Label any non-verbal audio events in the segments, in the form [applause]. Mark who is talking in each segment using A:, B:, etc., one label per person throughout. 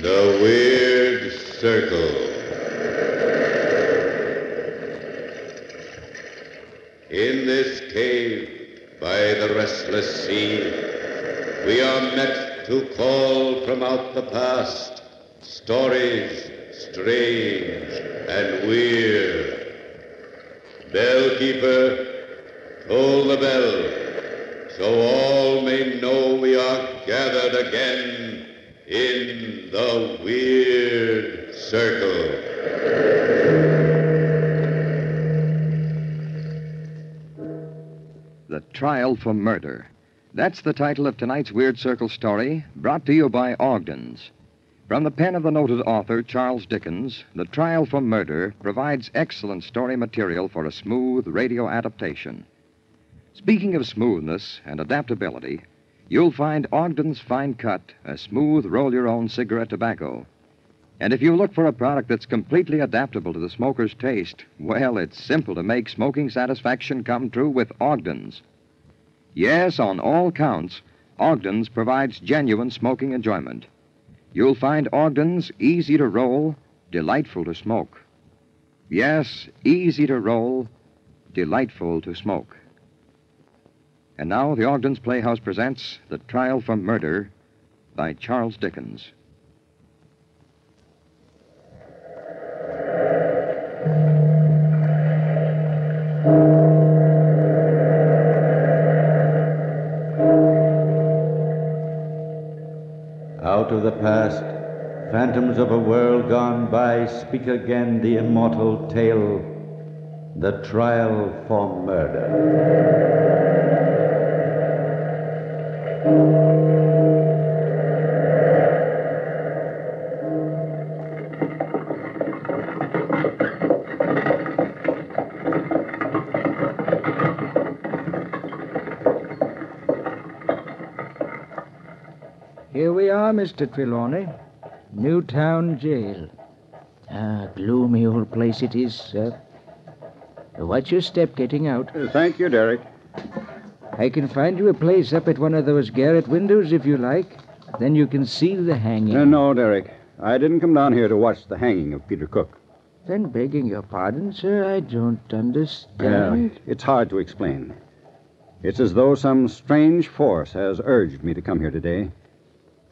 A: The Weird Circle. In this cave by the restless sea, we are met to call from out the past stories strange and weird. Bellkeeper, toll the bell, so all may know we are gathered again
B: Trial for Murder. That's the title of tonight's Weird Circle story, brought to you by Ogden's. From the pen of the noted author Charles Dickens, The Trial for Murder provides excellent story material for a smooth radio adaptation. Speaking of smoothness and adaptability, you'll find Ogden's Fine Cut a smooth roll your own cigarette tobacco. And if you look for a product that's completely adaptable to the smoker's taste, well, it's simple to make smoking satisfaction come true with Ogden's. Yes, on all counts, Ogden's provides genuine smoking enjoyment. You'll find Ogden's easy to roll, delightful to smoke. Yes, easy to roll, delightful to smoke. And now the Ogden's Playhouse presents The Trial for Murder by Charles Dickens.
C: Of the past, phantoms of a world gone by speak again the immortal tale, the trial for murder.
D: Mr. Trelawney. Newtown Jail. Ah, gloomy old place it is, sir. Watch your step getting out.
E: Thank you, Derek.
D: I can find you a place up at one of those garret windows if you like. Then you can see the hanging.
E: Uh, no, Derek. I didn't come down here to watch the hanging of Peter Cook.
D: Then, begging your pardon, sir, I don't understand.
E: it's hard to explain. It's as though some strange force has urged me to come here today.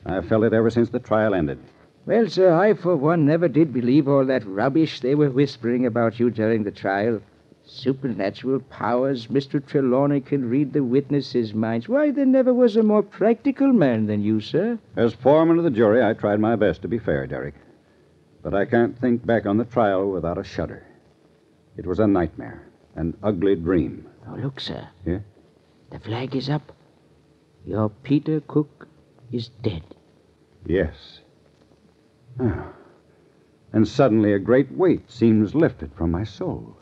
E: I've felt it ever since the trial ended.
D: Well, sir, I, for one, never did believe all that rubbish they were whispering about you during the trial. Supernatural powers. Mr. Trelawney can read the witnesses' minds. Why, there never was a more practical man than you, sir.
E: As foreman of the jury, I tried my best to be fair, Derek. But I can't think back on the trial without a shudder. It was a nightmare, an ugly dream.
D: Oh, look, sir.
E: Yeah?
D: The flag is up. Your Peter Cook is dead.
E: Yes. Ah. And suddenly a great weight seems lifted from my soul.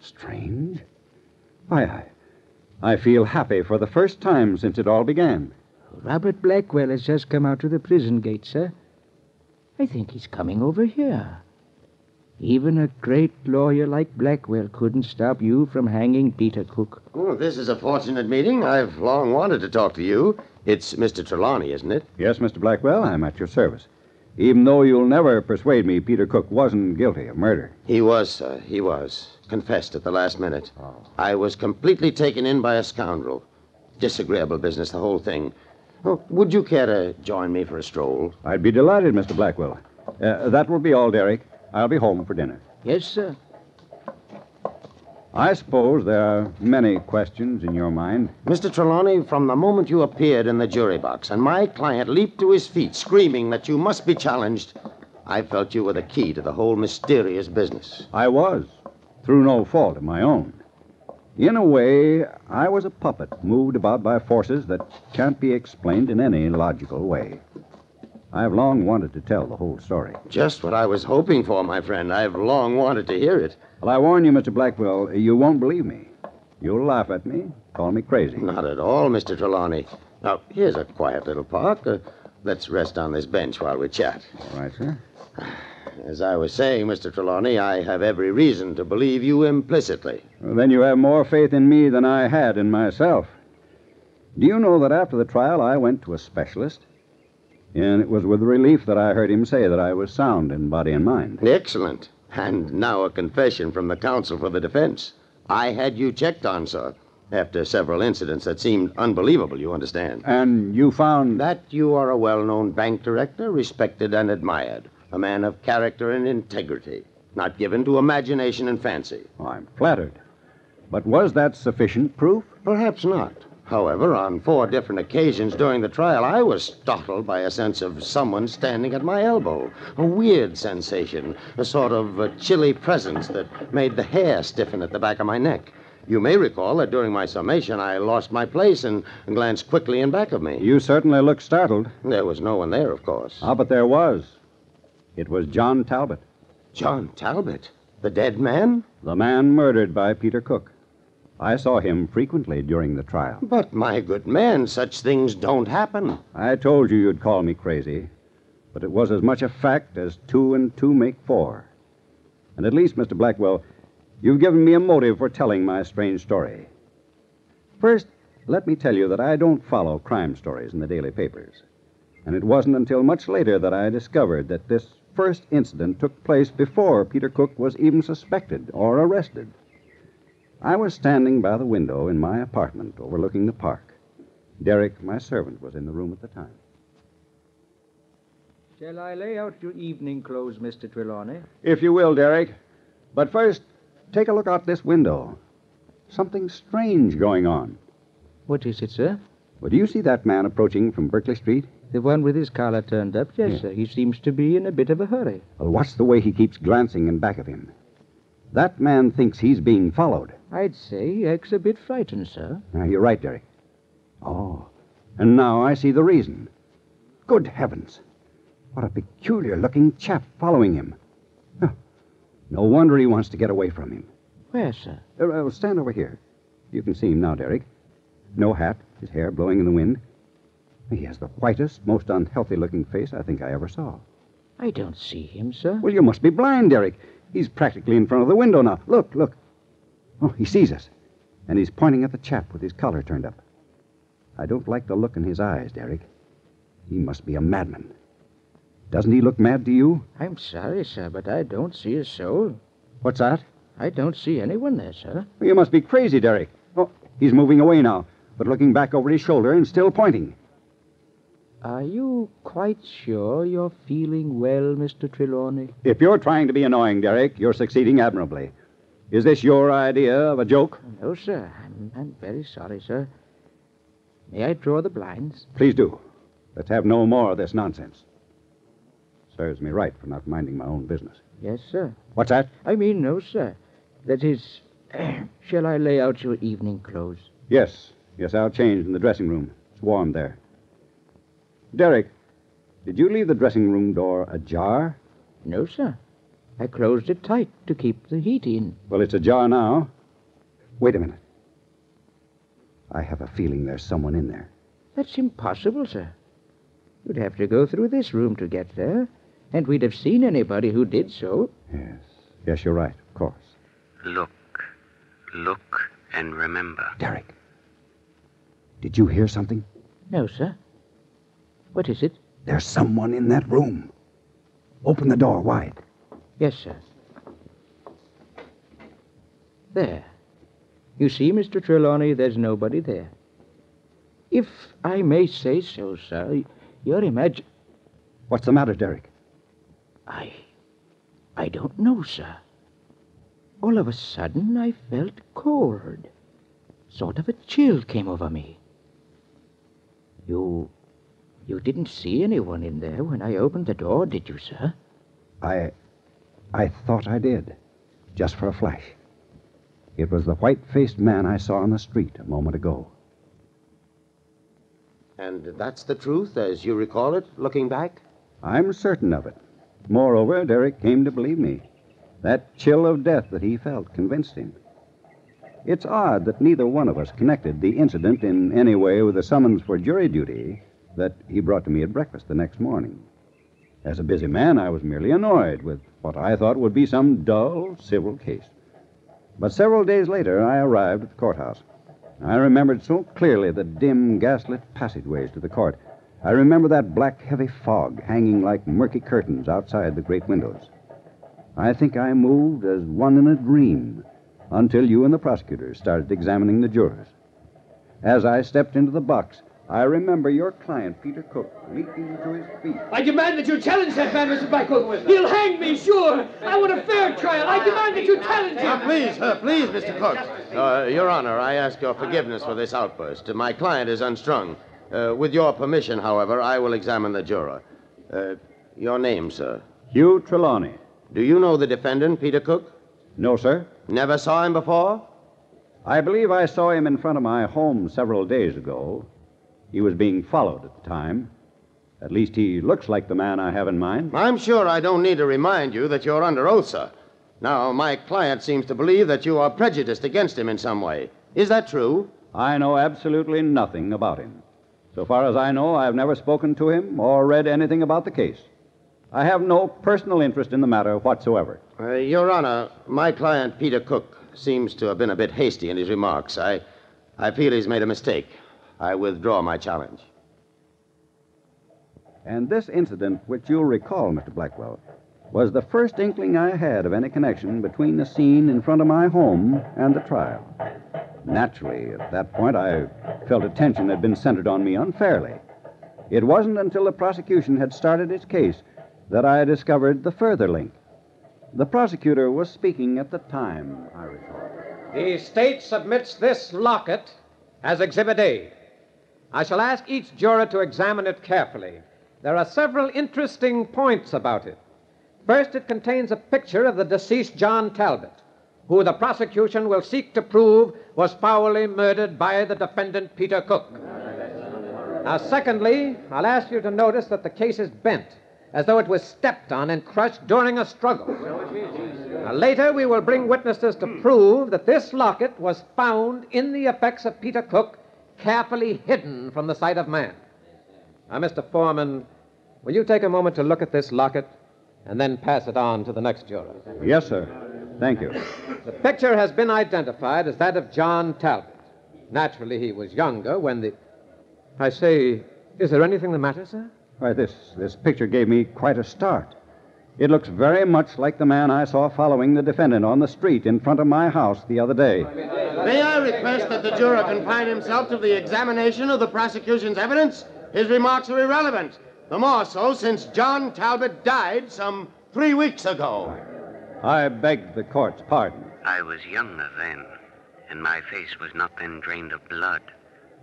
E: Strange. Why, I, I feel happy for the first time since it all began.
D: Robert Blackwell has just come out of the prison gate, sir. I think he's coming over here. Even a great lawyer like Blackwell couldn't stop you from hanging Peter Cook.
F: Oh, this is a fortunate meeting. I've long wanted to talk to you. It's Mr. Trelawney, isn't it?
E: Yes, Mr. Blackwell, I'm at your service. Even though you'll never persuade me Peter Cook wasn't guilty of murder.
F: He was, sir. He was. Confessed at the last minute. I was completely taken in by a scoundrel. Disagreeable business, the whole thing. Oh, would you care to join me for a stroll?
E: I'd be delighted, Mr. Blackwell. Uh, that will be all, Derek. I'll be home for dinner.
D: Yes, sir.
E: I suppose there are many questions in your mind.
F: Mr. Trelawney, from the moment you appeared in the jury box and my client leaped to his feet, screaming that you must be challenged, I felt you were the key to the whole mysterious business.
E: I was, through no fault of my own. In a way, I was a puppet moved about by forces that can't be explained in any logical way. I've long wanted to tell the whole story.
F: Just what I was hoping for, my friend. I've long wanted to hear it.
E: Well, I warn you, Mr. Blackwell, you won't believe me. You'll laugh at me, call me crazy.
F: Not at all, Mr. Trelawney. Now, here's a quiet little park. Uh, let's rest on this bench while we chat.
E: All right, sir.
F: As I was saying, Mr. Trelawney, I have every reason to believe you implicitly.
E: Well, then you have more faith in me than I had in myself. Do you know that after the trial I went to a specialist? And it was with relief that I heard him say that I was sound in body and mind.
F: Excellent. And now a confession from the counsel for the defense. I had you checked on, sir, after several incidents that seemed unbelievable, you understand.
E: And you found.
F: That you are a well known bank director, respected and admired, a man of character and integrity, not given to imagination and fancy.
E: I'm flattered. But was that sufficient proof?
F: Perhaps not. However, on four different occasions during the trial, I was startled by a sense of someone standing at my elbow. A weird sensation, a sort of a chilly presence that made the hair stiffen at the back of my neck. You may recall that during my summation, I lost my place and glanced quickly in back of me.
E: You certainly looked startled.
F: There was no one there, of course.
E: Ah, but there was. It was John Talbot,
F: John Talbot, the dead man?
E: the man murdered by Peter Cook. I saw him frequently during the trial.
F: But, my good man, such things don't happen.
E: I told you you'd call me crazy, but it was as much a fact as two and two make four. And at least, Mr. Blackwell, you've given me a motive for telling my strange story. First, let me tell you that I don't follow crime stories in the daily papers. And it wasn't until much later that I discovered that this first incident took place before Peter Cook was even suspected or arrested. I was standing by the window in my apartment overlooking the park. Derek, my servant, was in the room at the time.
D: Shall I lay out your evening clothes, Mr. Trelawney?
E: If you will, Derek. But first, take a look out this window. Something strange going on.
D: What is it, sir?
E: Well, do you see that man approaching from Berkeley Street?
D: The one with his collar turned up? Yes,
E: Yeah.
D: sir. He seems to be in a bit of a hurry.
E: Well, watch the way he keeps glancing in back of him. That man thinks he's being followed.
D: I'd say he acts a bit frightened, sir.
E: Now, you're right, Derek. Oh, and now I see the reason. Good heavens. What a peculiar looking chap following him. Huh. No wonder he wants to get away from him.
D: Where, sir?
E: Uh, uh, stand over here. You can see him now, Derek. No hat, his hair blowing in the wind. He has the whitest, most unhealthy looking face I think I ever saw.
D: I don't see him, sir.
E: Well, you must be blind, Derek. He's practically in front of the window now. Look, look. Oh, he sees us. And he's pointing at the chap with his collar turned up. I don't like the look in his eyes, Derek. He must be a madman. Doesn't he look mad to you?
D: I'm sorry, sir, but I don't see a soul.
E: What's that?
D: I don't see anyone there, sir.
E: You must be crazy, Derek. Oh, he's moving away now, but looking back over his shoulder and still pointing.
D: Are you quite sure you're feeling well, Mr. Trelawney?
E: If you're trying to be annoying, Derek, you're succeeding admirably. Is this your idea of a joke?
D: No, sir. I'm, I'm very sorry, sir. May I draw the blinds?
E: Please do. Let's have no more of this nonsense. Serves me right for not minding my own business.
D: Yes, sir.
E: What's that?
D: I mean, no, sir. That is, [clears throat] shall I lay out your evening clothes?
E: Yes. Yes, I'll change in the dressing room. It's warm there. Derek, did you leave the dressing room door ajar?
D: No, sir. I closed it tight to keep the heat in.
E: Well, it's ajar now. Wait a minute. I have a feeling there's someone in there.
D: That's impossible, sir. You'd have to go through this room to get there, and we'd have seen anybody who did so.
E: Yes. Yes, you're right, of course.
G: Look, look, and remember.
E: Derek, did you hear something?
D: No, sir. What is it?
E: There's someone in that room. Open the door wide.
D: Yes, sir. There. You see, Mr. Trelawney, there's nobody there. If I may say so, sir, your imagine.
E: What's the matter, Derek?
D: I. I don't know, sir. All of a sudden, I felt cold. Sort of a chill came over me. You. You didn't see anyone in there when I opened the door, did you, sir?
E: I. I thought I did. Just for a flash. It was the white faced man I saw on the street a moment ago.
F: And that's the truth, as you recall it, looking back?
E: I'm certain of it. Moreover, Derek came to believe me. That chill of death that he felt convinced him. It's odd that neither one of us connected the incident in any way with the summons for jury duty that he brought to me at breakfast the next morning. As a busy man, I was merely annoyed with what I thought would be some dull civil case. But several days later, I arrived at the courthouse. I remembered so clearly the dim, gaslit passageways to the court. I remember that black, heavy fog hanging like murky curtains outside the great windows. I think I moved as one in a dream until you and the prosecutor started examining the jurors. As I stepped into the box, I remember your client, Peter Cook, leaping to his feet.
H: I demand that you challenge that man, Mr. Blackwell. He'll hang me, sure. I want a fair trial. I demand that you challenge
F: Now,
H: him.
F: please, uh, please, Mr. Cook. Uh, your Honor, I ask your forgiveness for this outburst. My client is unstrung. Uh, with your permission, however, I will examine the juror. Uh, your name, sir.
E: Hugh Trelawney.
F: Do you know the defendant, Peter Cook?
E: No, sir.
F: Never saw him before?
E: I believe I saw him in front of my home several days ago. He was being followed at the time. At least he looks like the man I have in mind.
F: I'm sure I don't need to remind you that you're under oath, sir. Now, my client seems to believe that you are prejudiced against him in some way. Is that true?
E: I know absolutely nothing about him. So far as I know, I've never spoken to him or read anything about the case. I have no personal interest in the matter whatsoever.
F: Uh, your Honor, my client, Peter Cook, seems to have been a bit hasty in his remarks. I, I feel he's made a mistake. I withdraw my challenge.
E: And this incident, which you'll recall, Mr. Blackwell, was the first inkling I had of any connection between the scene in front of my home and the trial. Naturally, at that point, I felt attention had been centered on me unfairly. It wasn't until the prosecution had started its case that I discovered the further link. The prosecutor was speaking at the time, I recall.
I: The state submits this locket as Exhibit A. I shall ask each juror to examine it carefully. There are several interesting points about it. First, it contains a picture of the deceased John Talbot, who the prosecution will seek to prove was foully murdered by the defendant, Peter Cook. Now, secondly, I'll ask you to notice that the case is bent, as though it was stepped on and crushed during a struggle. Now, later, we will bring witnesses to prove that this locket was found in the effects of Peter Cook, carefully hidden from the sight of man. Now, Mr. Foreman, will you take a moment to look at this locket and then pass it on to the next juror?
E: Yes, sir. Thank you.
I: The picture has been identified as that of John Talbot. Naturally, he was younger when the. I say, is there anything the matter, sir?
E: Why, this, this picture gave me quite a start. It looks very much like the man I saw following the defendant on the street in front of my house the other day.
F: May I request that the juror confine himself to the examination of the prosecution's evidence? His remarks are irrelevant. The more so since John Talbot died some three weeks ago.
E: I beg the court's pardon.
G: I was younger then, and my face was not then drained of blood.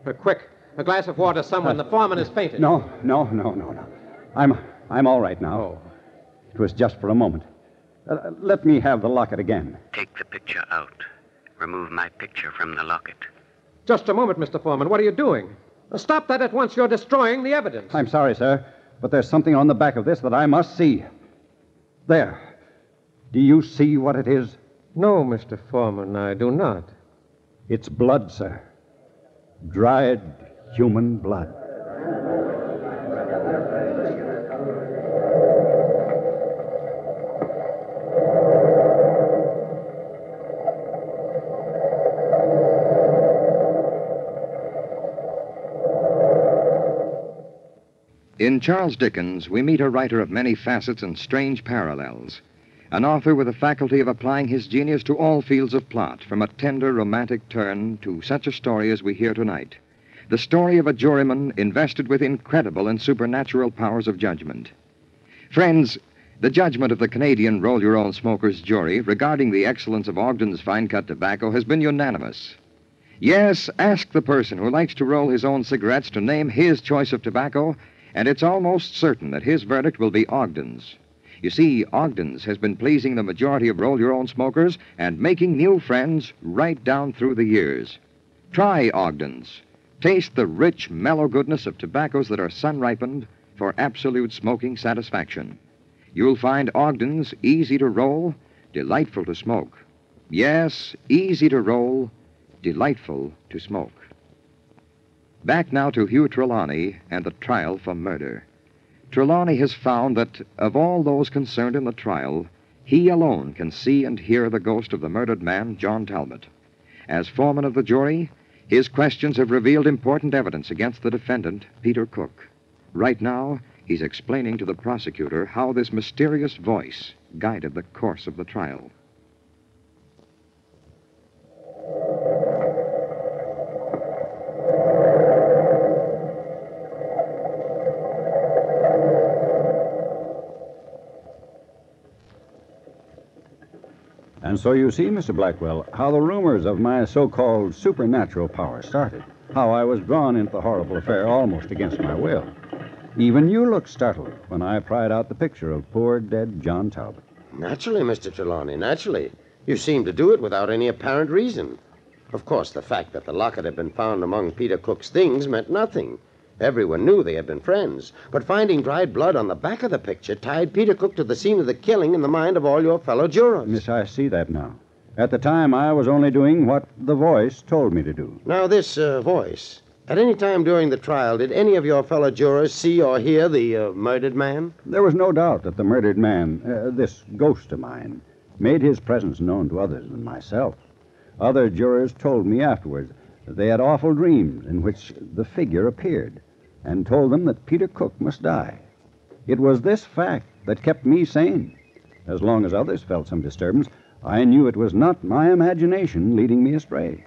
I: Uh, quick, a glass of water, someone. The foreman has fainted.
E: No, no, no, no, no. I'm, I'm all right now.
I: Oh.
E: It was just for a moment. Uh, let me have the locket again.
G: Take the picture out. Remove my picture from the locket.
I: Just a moment, Mr. Foreman. What are you doing? Uh, Stop that at once. You're destroying the evidence.
E: I'm sorry, sir, but there's something on the back of this that I must see. There. Do you see what it is?
I: No, Mr. Foreman, I do not.
E: It's blood, sir. Dried human blood.
B: In Charles Dickens, we meet a writer of many facets and strange parallels. An author with the faculty of applying his genius to all fields of plot, from a tender romantic turn to such a story as we hear tonight. The story of a juryman invested with incredible and supernatural powers of judgment. Friends, the judgment of the Canadian Roll Your Own Smokers jury regarding the excellence of Ogden's fine cut tobacco has been unanimous. Yes, ask the person who likes to roll his own cigarettes to name his choice of tobacco, and it's almost certain that his verdict will be Ogden's. You see, Ogden's has been pleasing the majority of roll your own smokers and making new friends right down through the years. Try Ogden's. Taste the rich, mellow goodness of tobaccos that are sun ripened for absolute smoking satisfaction. You'll find Ogden's easy to roll, delightful to smoke. Yes, easy to roll, delightful to smoke. Back now to Hugh Trelawney and the trial for murder. Trelawney has found that of all those concerned in the trial, he alone can see and hear the ghost of the murdered man, John Talbot. As foreman of the jury, his questions have revealed important evidence against the defendant, Peter Cook. Right now, he's explaining to the prosecutor how this mysterious voice guided the course of the trial.
E: And so you see, Mr. Blackwell, how the rumors of my so called supernatural power started. How I was drawn into the horrible affair almost against my will. Even you looked startled when I pried out the picture of poor dead John Talbot.
F: Naturally, Mr. Trelawney, naturally. You seemed to do it without any apparent reason. Of course, the fact that the locket had been found among Peter Cook's things meant nothing. Everyone knew they had been friends. But finding dried blood on the back of the picture tied Peter Cook to the scene of the killing in the mind of all your fellow jurors.
E: Miss, I see that now. At the time, I was only doing what the voice told me to do.
F: Now, this uh, voice. At any time during the trial, did any of your fellow jurors see or hear the uh, murdered man?
E: There was no doubt that the murdered man, uh, this ghost of mine, made his presence known to others than myself. Other jurors told me afterwards they had awful dreams in which the figure appeared and told them that Peter Cook must die. It was this fact that kept me sane. As long as others felt some disturbance, I knew it was not my imagination leading me astray.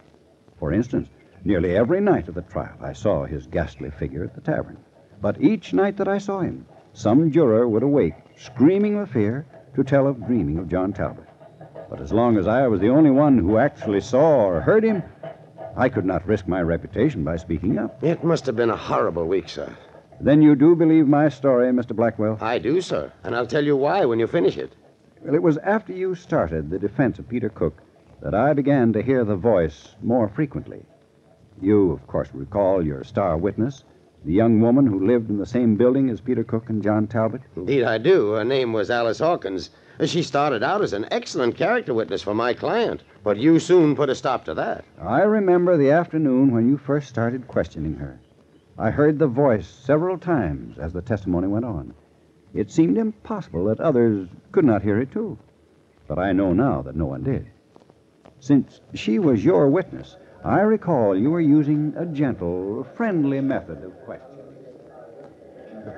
E: For instance, nearly every night of the trial, I saw his ghastly figure at the tavern. But each night that I saw him, some juror would awake, screaming with fear, to tell of dreaming of John Talbot. But as long as I was the only one who actually saw or heard him, I could not risk my reputation by speaking up.
F: It must have been a horrible week, sir.
E: Then you do believe my story, Mr. Blackwell?
F: I do, sir. And I'll tell you why when you finish it.
E: Well, it was after you started the defense of Peter Cook that I began to hear the voice more frequently. You, of course, recall your star witness, the young woman who lived in the same building as Peter Cook and John Talbot?
F: Indeed, I do. Her name was Alice Hawkins. She started out as an excellent character witness for my client, but you soon put a stop to that.
E: I remember the afternoon when you first started questioning her. I heard the voice several times as the testimony went on. It seemed impossible that others could not hear it, too. But I know now that no one did. Since she was your witness, I recall you were using a gentle, friendly method of questioning.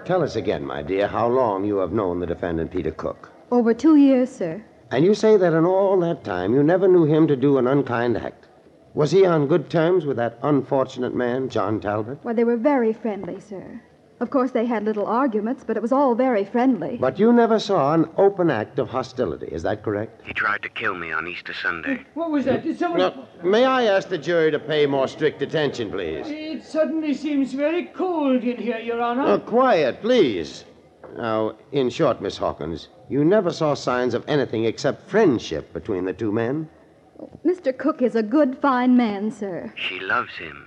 F: Tell us again, my dear, how long you have known the defendant, Peter Cook.
J: Over two years, sir.
F: And you say that in all that time you never knew him to do an unkind act. Was he on good terms with that unfortunate man, John Talbot?
J: Well, they were very friendly, sir. Of course, they had little arguments, but it was all very friendly.
F: But you never saw an open act of hostility. Is that correct?
G: He tried to kill me on Easter Sunday.
H: What was that? Did someone.
F: Now, may I ask the jury to pay more strict attention, please?
H: It suddenly seems very cold in here, Your Honor.
F: Quiet, please. Now, in short, Miss Hawkins, you never saw signs of anything except friendship between the two men?
J: Mr. Cook is a good, fine man, sir.
G: She loves him.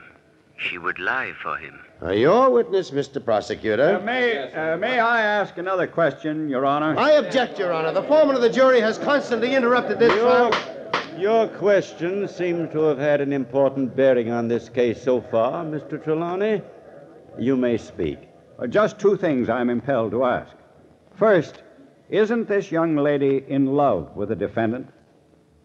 G: She would lie for him.
F: Your witness, Mr. Prosecutor.
E: Uh, may, uh, may I ask another question, Your Honor?
F: I object, Your Honor. The foreman of the jury has constantly interrupted this
C: Your,
F: trial.
C: your question seems to have had an important bearing on this case so far, Mr. Trelawney. You may speak.
E: Uh, just two things I'm impelled to ask. First, isn't this young lady in love with the defendant?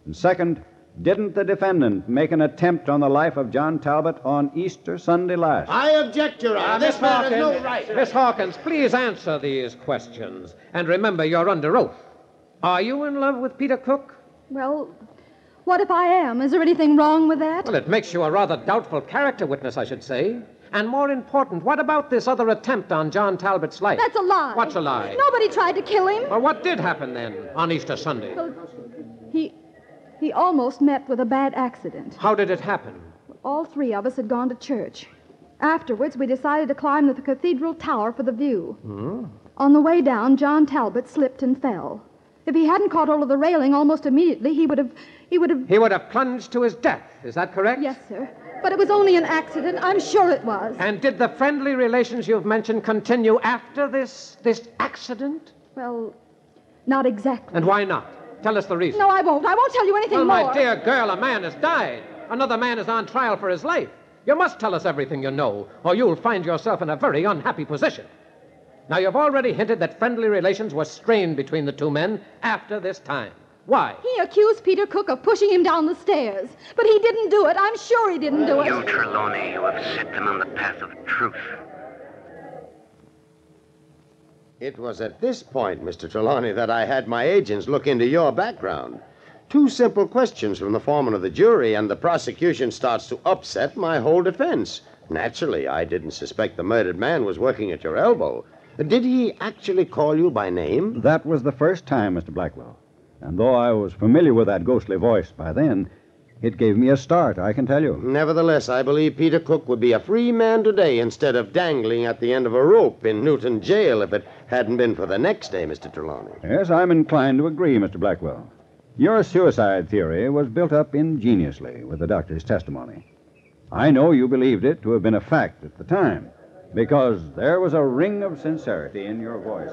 E: And second, didn't the defendant make an attempt on the life of John Talbot on Easter Sunday last?
F: I object, Your Honor.
I: Uh,
F: this
I: Miss
F: man has
I: Hawkins,
F: no right.
I: Miss Hawkins, please answer these questions. And remember, you're under oath. Are you in love with Peter Cook?
J: Well, what if I am? Is there anything wrong with that?
I: Well, it makes you a rather doubtful character witness, I should say. And more important, what about this other attempt on John Talbot's life?
J: That's a lie.
I: What's a lie?
J: Nobody tried to kill him.
I: Well, what did happen then on Easter Sunday?
J: Well, he he almost met with a bad accident.
I: How did it happen?
J: All three of us had gone to church. Afterwards, we decided to climb the cathedral tower for the view.
I: Hmm?
J: On the way down, John Talbot slipped and fell. If he hadn't caught hold of the railing almost immediately, he would have he would have
I: He would have plunged to his death. Is that correct?
J: Yes, sir. But it was only an accident. I'm sure it was.
I: And did the friendly relations you've mentioned continue after this this accident?
J: Well, not exactly.
I: And why not? Tell us the reason.
J: No, I won't. I won't tell you anything
I: well,
J: more.
I: my dear girl, a man has died. Another man is on trial for his life. You must tell us everything you know, or you'll find yourself in a very unhappy position. Now, you've already hinted that friendly relations were strained between the two men after this time. Why?
J: He accused Peter Cook of pushing him down the stairs. But he didn't do it. I'm sure he didn't do it.
G: You, Trelawney, you have set them on the path of truth.
F: It was at this point, Mr. Trelawney, that I had my agents look into your background. Two simple questions from the foreman of the jury, and the prosecution starts to upset my whole defense. Naturally, I didn't suspect the murdered man was working at your elbow. Did he actually call you by name?
E: That was the first time, Mr. Blackwell. And though I was familiar with that ghostly voice by then, it gave me a start, I can tell you.
F: Nevertheless, I believe Peter Cook would be a free man today instead of dangling at the end of a rope in Newton jail if it hadn't been for the next day, Mr. Trelawney.
E: Yes, I'm inclined to agree, Mr. Blackwell. Your suicide theory was built up ingeniously with the doctor's testimony. I know you believed it to have been a fact at the time, because there was a ring of sincerity in your voice.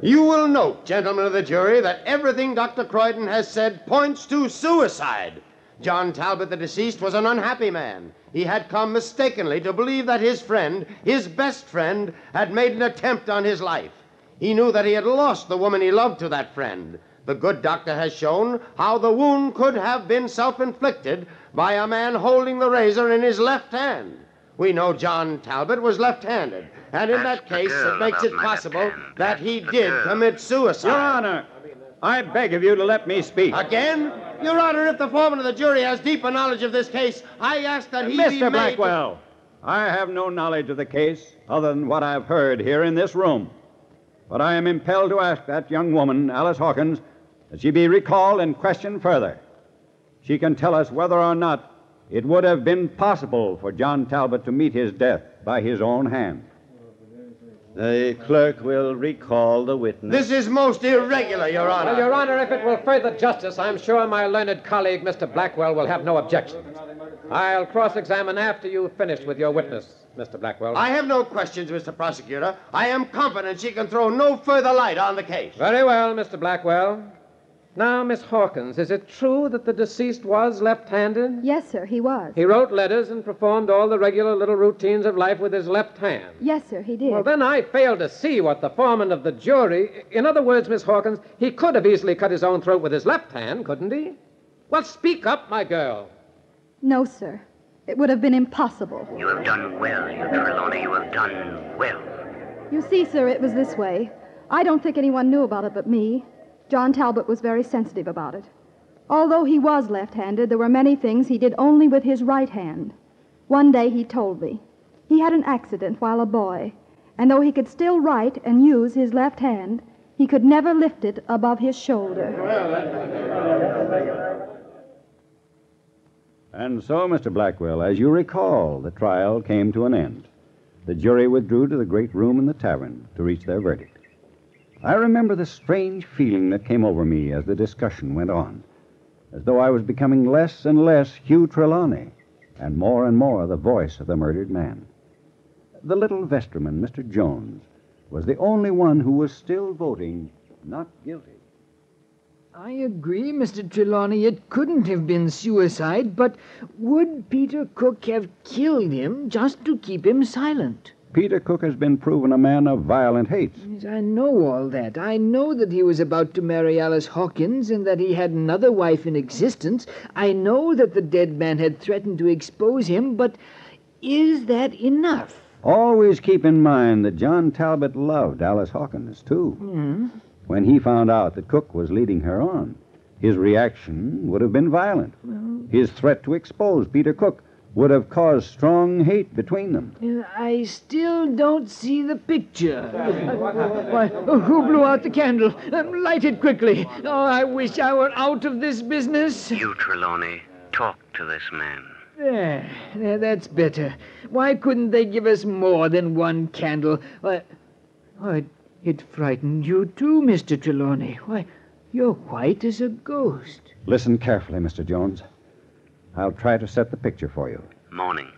F: You will note, gentlemen of the jury, that everything Dr. Croydon has said points to suicide. John Talbot, the deceased, was an unhappy man. He had come mistakenly to believe that his friend, his best friend, had made an attempt on his life. He knew that he had lost the woman he loved to that friend. The good doctor has shown how the wound could have been self inflicted by a man holding the razor in his left hand. We know John Talbot was left handed, and in that case, it makes it possible that he did commit suicide.
E: Your Honor, I beg of you to let me speak.
F: Again? Your Honor, if the foreman of the jury has deeper knowledge of this case, I ask that he be
E: Mr.
F: made...
E: Blackwell, I have no knowledge of the case other than what I've heard here in this room. But I am impelled to ask that young woman, Alice Hawkins, that she be recalled and questioned further. She can tell us whether or not it would have been possible for John Talbot to meet his death by his own hand.
K: The clerk will recall the witness.
F: This is most irregular, Your Honor.
I: Well, Your Honor, if it will further justice, I'm sure my learned colleague, Mr. Blackwell, will have no objections. I'll cross examine after you've finished with your witness, Mr. Blackwell.
F: I have no questions, Mr. Prosecutor. I am confident she can throw no further light on the case.
I: Very well, Mr. Blackwell. Now, Miss Hawkins, is it true that the deceased was left handed?
J: Yes, sir, he was.
I: He wrote letters and performed all the regular little routines of life with his left hand.
J: Yes, sir, he did.
I: Well, then I fail to see what the foreman of the jury. In other words, Miss Hawkins, he could have easily cut his own throat with his left hand, couldn't he? Well, speak up, my girl.
J: No, sir. It would have been impossible.
G: You have done well, you Trelawney. You have done well.
J: You see, sir, it was this way. I don't think anyone knew about it but me. John Talbot was very sensitive about it. Although he was left handed, there were many things he did only with his right hand. One day he told me he had an accident while a boy, and though he could still write and use his left hand, he could never lift it above his shoulder.
E: And so, Mr. Blackwell, as you recall, the trial came to an end. The jury withdrew to the great room in the tavern to reach their verdict. I remember the strange feeling that came over me as the discussion went on, as though I was becoming less and less Hugh Trelawney, and more and more the voice of the murdered man. The little vestryman, Mr. Jones, was the only one who was still voting not guilty.
D: I agree, Mr. Trelawney. It couldn't have been suicide, but would Peter Cook have killed him just to keep him silent?
E: Peter Cook has been proven a man of violent hates.
D: Yes, I know all that. I know that he was about to marry Alice Hawkins and that he had another wife in existence. I know that the dead man had threatened to expose him, but is that enough?
E: Always keep in mind that John Talbot loved Alice Hawkins, too.
D: Hmm?
E: When he found out that Cook was leading her on, his reaction would have been violent. His threat to expose Peter Cook would have caused strong hate between them.
D: I still don't see the picture. Why, who blew out the candle? Um, light it quickly. Oh, I wish I were out of this business.
G: You, Trelawney, talk to this man.
D: There, there, that's better. Why couldn't they give us more than one candle? Why, why, it frightened you too, Mr. Trelawney. Why, you're white as a ghost.
E: Listen carefully, Mr. Jones. I'll try to set the picture for you.
G: Morning.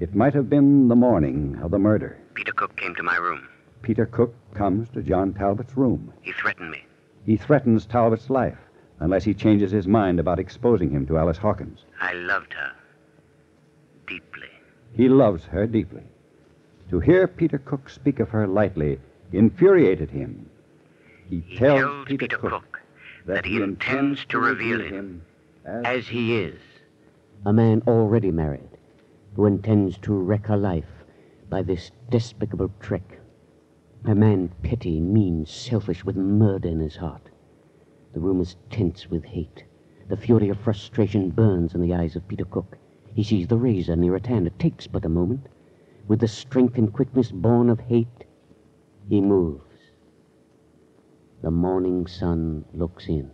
E: It might have been the morning of the murder.
G: Peter Cook came to my room.
E: Peter Cook comes to John Talbot's room.
G: He threatened me.
E: He threatens Talbot's life unless he changes his mind about exposing him to Alice Hawkins.
G: I loved her. Deeply.
E: He loves her deeply. To hear Peter Cook speak of her lightly infuriated him. He,
G: He
E: tells, Peter,
G: Peter
E: Cook,
G: Cook
E: that,
G: that he intends to reveal
E: him as
L: as he is, a man already married, who intends to wreck her life by this despicable trick.
G: A man petty, mean, selfish, with murder in his heart. The room is tense with hate. The fury of frustration burns in the eyes of Peter Cook. He sees the razor near at hand. It takes but a moment. With the strength and quickness born of hate, he moves. The morning sun looks in.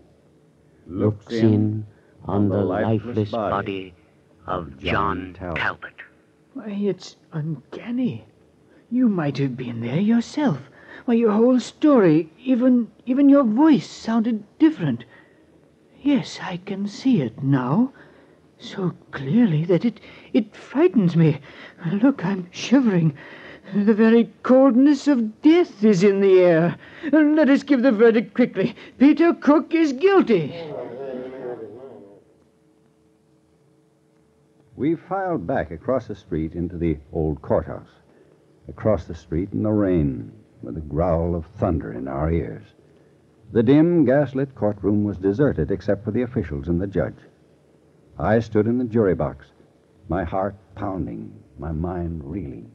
C: Looks
G: in on the
C: lifeless
G: lifeless
C: body
G: body of John Talbot.
H: Why, it's uncanny. You might have been there yourself. Why, your whole story, even even your voice sounded different. Yes, I can see it now. So clearly that it it frightens me. Look, I'm shivering. The very coldness of death is in the air. Let us give the verdict quickly. Peter Cook is guilty.
E: We filed back across the street into the old courthouse. Across the street in the rain, with a growl of thunder in our ears. The dim, gaslit courtroom was deserted except for the officials and the judge. I stood in the jury box, my heart pounding, my mind reeling.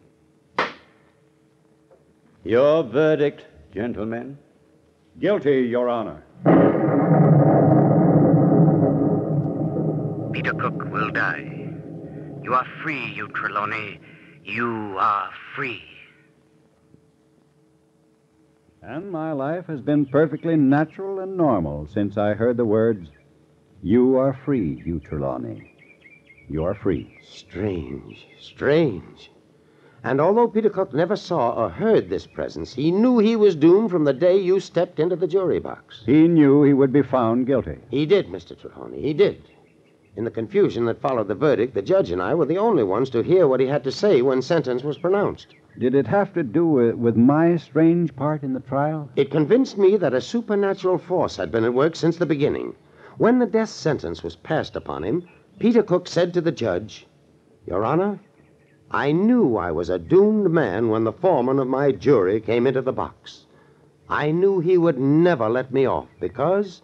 M: Your verdict, gentlemen.
E: Guilty, Your Honor.
N: Peter Cook will die. You are free, you Trelawney. You are free.
E: And my life has been perfectly natural and normal since I heard the words, You are free, you Trelawney. You are free.
F: Strange, strange. And although Peter Cook never saw or heard this presence, he knew he was doomed from the day you stepped into the jury box.
E: He knew he would be found guilty.
F: He did, Mr. Trelawney. He did. In the confusion that followed the verdict, the judge and I were the only ones to hear what he had to say when sentence was pronounced.
E: Did it have to do with, with my strange part in the trial?
F: It convinced me that a supernatural force had been at work since the beginning. When the death sentence was passed upon him, Peter Cook said to the judge, Your Honor, I knew I was a doomed man when the foreman of my jury came into the box. I knew he would never let me off because,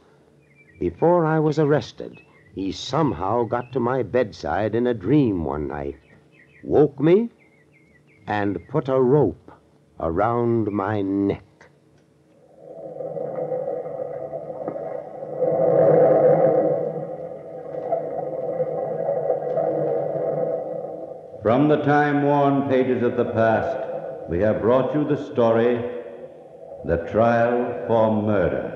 F: before I was arrested, he somehow got to my bedside in a dream one night, woke me, and put a rope around my neck.
C: From the time worn pages of the past, we have brought you the story The Trial for Murder.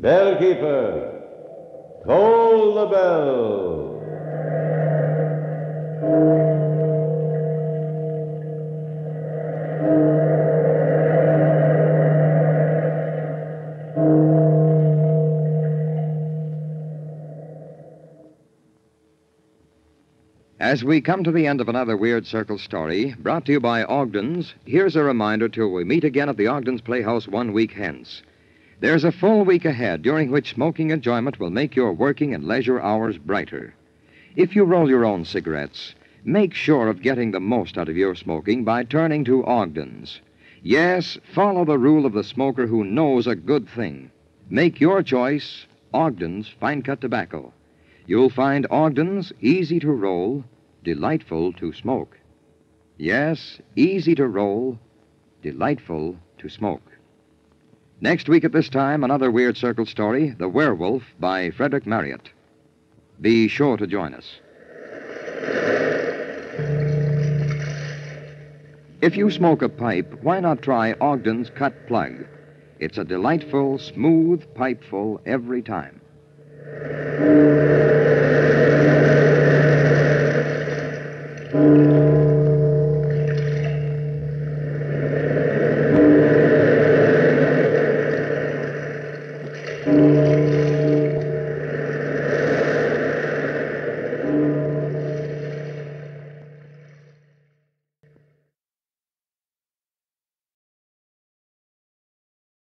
C: Bellkeeper, toll the bell.
B: As we come to the end of another Weird Circle story, brought to you by Ogden's, here's a reminder till we meet again at the Ogden's Playhouse one week hence. There's a full week ahead during which smoking enjoyment will make your working and leisure hours brighter. If you roll your own cigarettes, make sure of getting the most out of your smoking by turning to Ogden's. Yes, follow the rule of the smoker who knows a good thing. Make your choice Ogden's Fine Cut Tobacco. You'll find Ogden's easy to roll, delightful to smoke. Yes, easy to roll, delightful to smoke. Next week at this time, another Weird Circle story, The Werewolf by Frederick Marryat. Be sure to join us. If you smoke a pipe, why not try Ogden's Cut Plug? It's a delightful, smooth pipeful every time.